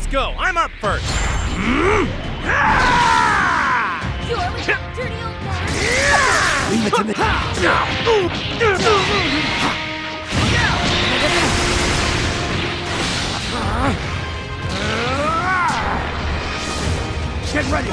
Let's go. I'm up first. You're that dirty old man. Get ready.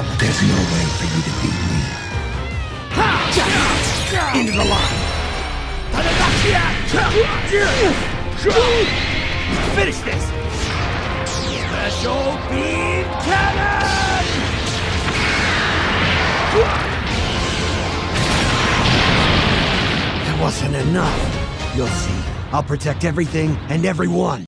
Oh, there's no way for you to beat me. Into the line. Finish this. Special beam cannon. That wasn't enough. You'll see. I'll protect everything and everyone.